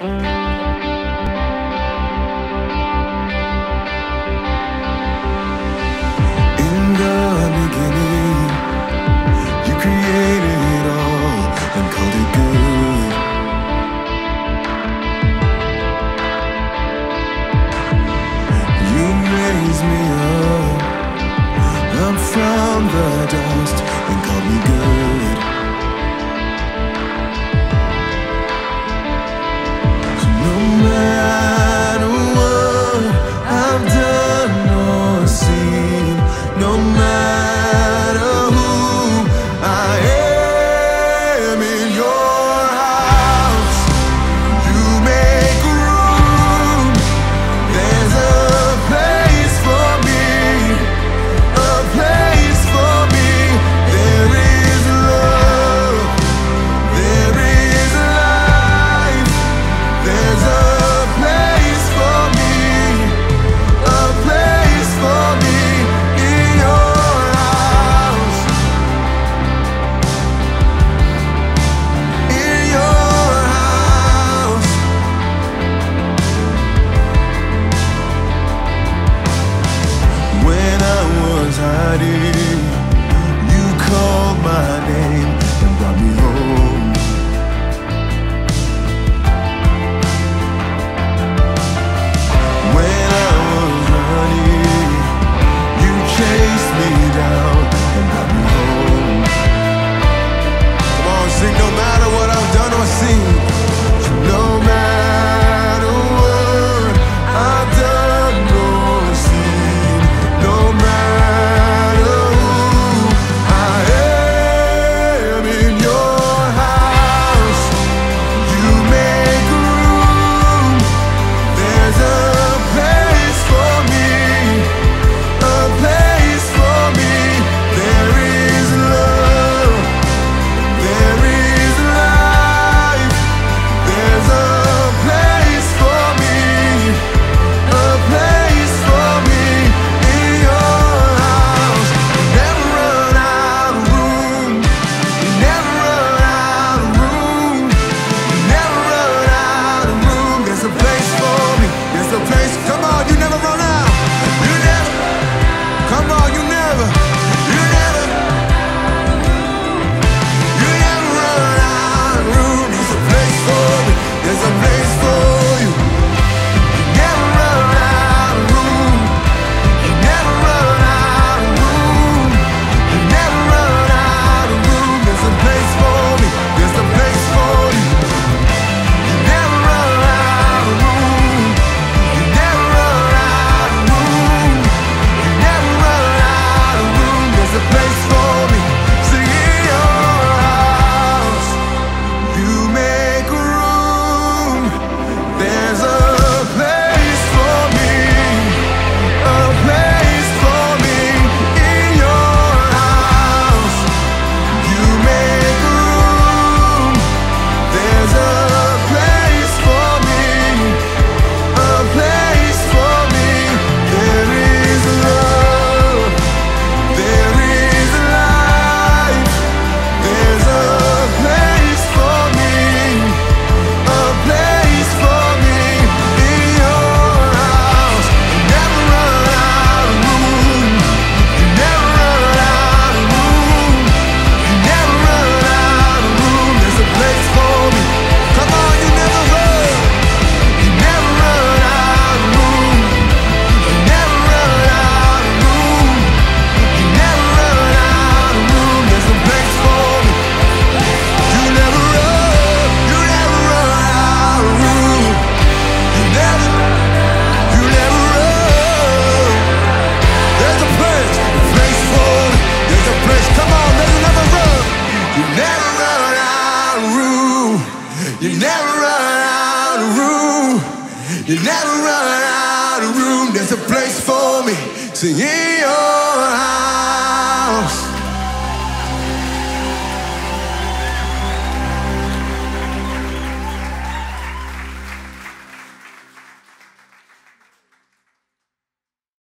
Mm-hmm. you called my name. You never run out of room, there's a place for me. to in your house.